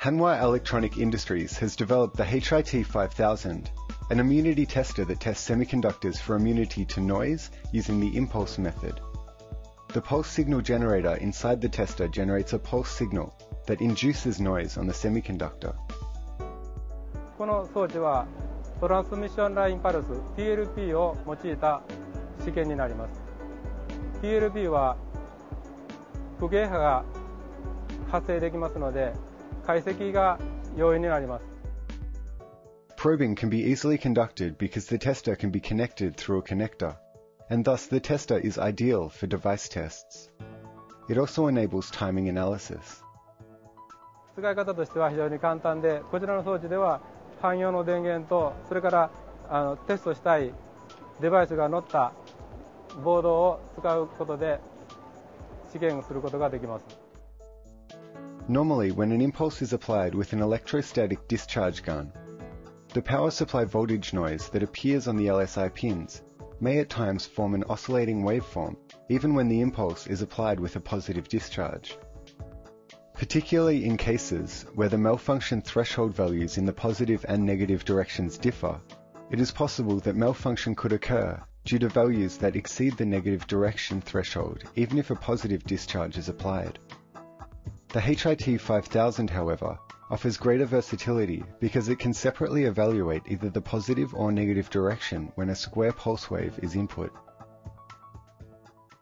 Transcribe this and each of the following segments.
Hanwa Electronic Industries has developed the HIT 5000, an immunity tester that tests semiconductors for immunity to noise using the impulse method. The pulse signal generator inside the tester generates a pulse signal that induces noise on the semiconductor. この装置はトランスミッションラインパルス TLP を用いた試験になります TLP は不芸波が発生できますので解析が容易になります Probing can be easily conducted because the tester can be connected through a connector, and thus the tester is ideal for device tests. It also enables timing analysis. 使い方としては非常に簡単でこちらの装置では汎用の電源とそれからあのテストしたいデバイスが載ったボードを使うことで試験することができます Normally, when an impulse is applied with an electrostatic discharge gun, the power supply voltage noise that appears on the LSI pins may at times form an oscillating waveform even when the impulse is applied with a positive discharge. Particularly in cases where the malfunction threshold values in the positive and negative directions differ, it is possible that malfunction could occur due to values that exceed the negative direction threshold even if a positive discharge is applied. The HIT 5000, however, offers greater versatility because it can separately evaluate either the positive or negative direction when a square pulse wave is input.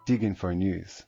DigInfo News